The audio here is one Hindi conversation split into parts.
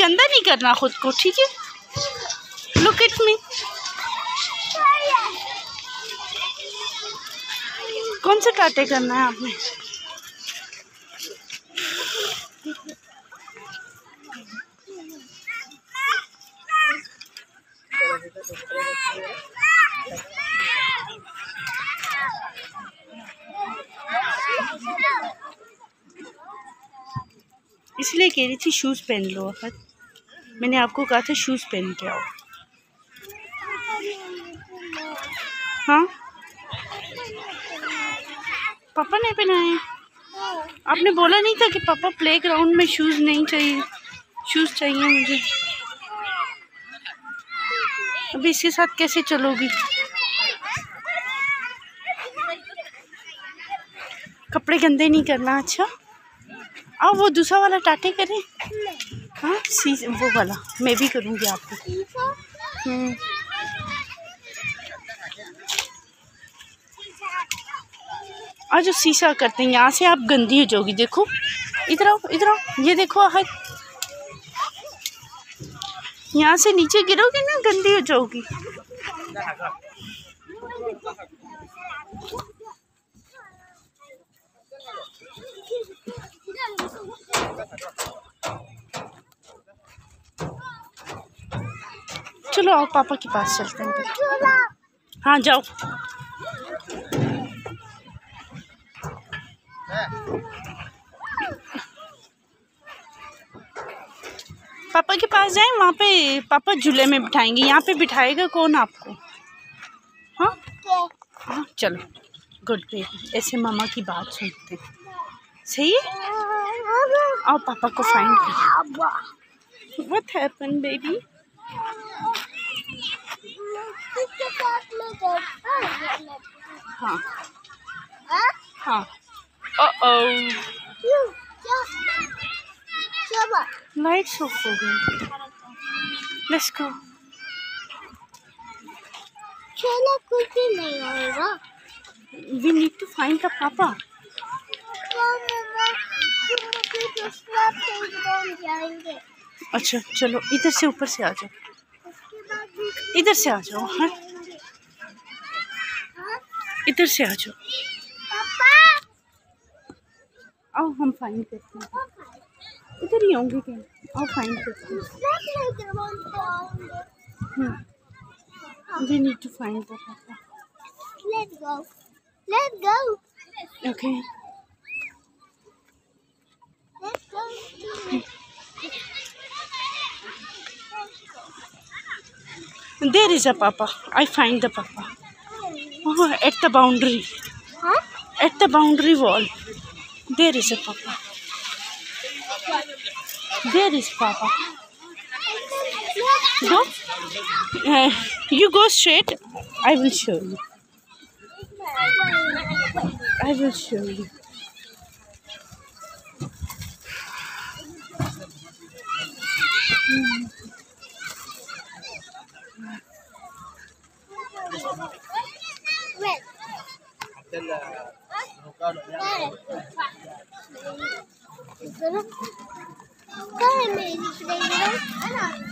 गंदा नहीं करना खुद को, ठीक है? लुक इट मी कौन से काटे करना है आपने? इसलिए कह रही थी, शूज़ पहन लो अखत मैंने आपको कहा था, शूज़ पहन के आओ। हाँ? पापा ने पहनाए। आपने बोला नहीं था कि पापा प्ले ग्राउंड में शूज़ नहीं चाहिए, शूज़ चाहिए मुझे। अभी इसके साथ कैसे चलोगी? कपड़े गंदे नहीं करना अच्छा? अब वो दूसरा वाला टाटे करें। हाँ सी, वो वाला, मैं भी करूँगी आपको। हम्म। आज जो शीशा करते हैं, यहाँ से आप गंदी हो जाओगी, देखो। इधर आओ इधर आओ, ये देखो हाथ यहाँ से नीचे गिरोगी ना, गंदी हो जाओगी। चलो आओ, पापा के पास चलते हैं हाँ जाओ। पापा के पास जाए, वहाँ पे पापा झूले में बिठाएँगे। यहाँ पे बिठाएगा कौन आपको? हाँ? हाँ चलो। गुड बेबी ऐसे मामा की बात सुनते हैं। सही है आओ पापा को फाइंड कर व्हाट हैपन बेबी हाँ हाँ लाइट्स ऑफ़ हो गई लेट्स गो चलो कुछ नहीं होगा we need to find the papa तो मम्मा तुम मुझे दूसरा पेज बन जाएँगे अच्छा चलो इधर से ऊपर से आ जाओ। इधर से आ जाओ हाँ। इधर से आ जाओ। आओ हम फाइंड करते हैं। इधर ही होंगे क्या? आओ फाइंड करते हैं। We need to find the papa let's go let's go okay There is a papa. I find the papa. Oh, at the boundary. Huh? At the boundary wall. There is a papa. There is papa. Go. Uh, you go straight. I will show you. I will show you.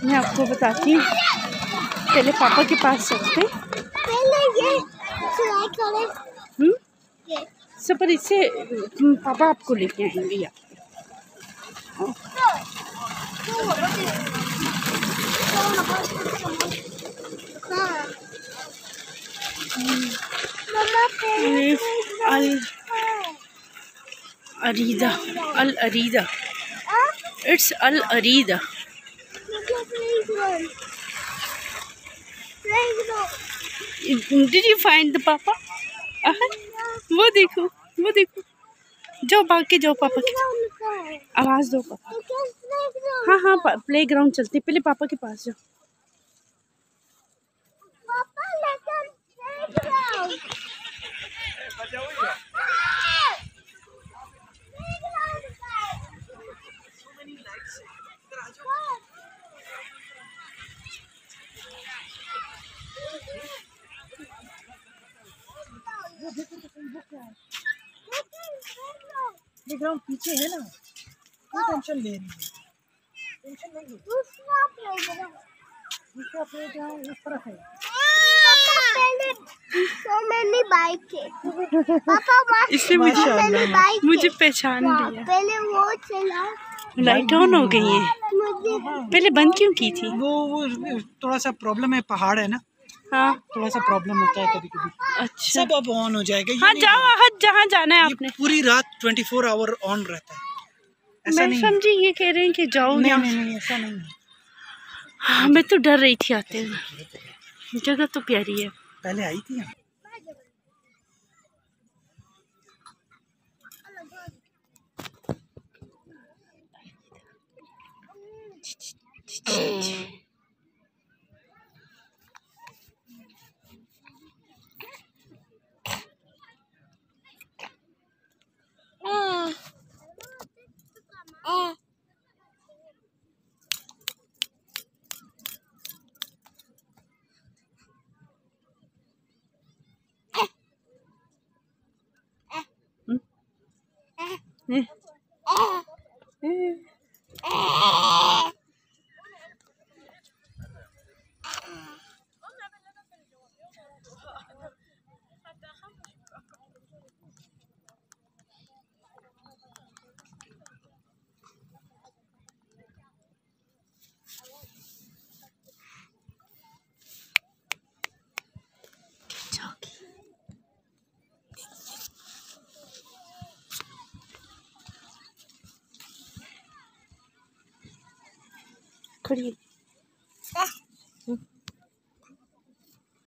मैं आपको बताती हूँ। पहले पापा के पास चलते। हम्म? सब पर इससे पापा आपको लेके आएँगे यहाँ Al Arida Al Arida it's Al Arida did you find the papa वो देखो वो देखो जाओ भाग के जाओ पापा के आवाज़ दो पापा हाँ हाँ प्ले ग्राउंड चलते पहले पापा के पास जाओ। playground. प्लेग्राउंड पीछे है ना? क्यों टेंशन ले रही है। टेंशन नहीं लो दूसरा playground. दूसरा प्लेग्राउंड उस तरफ़ है। पापा पहले so है पापा वहाँ मुझे मुझे पहचान हाँ, लिया पहले वो चला। लाइट ऑन हो गई है। पहले बंद क्यों की थी? वो वो थोड़ा सा प्रॉब्लम है पहाड़ है ना? हाँ। थोड़ा सा प्रॉब्लम होता है कभी कभी अच्छा। सब अब ऑन हो जाएगा हाँ जाओ हज जहाँ जाना है आपने। पूरी रात 24 आवर ऑन रहता है। मैं समझी ये कह रहे हैं कि जाओ नहीं नहीं नहीं ऐसा नहीं है। हाँ, मैं तो डर रही थी आते हुए। जगह तो प्यारी है। पहले आई थी यहाँ Eh. pretty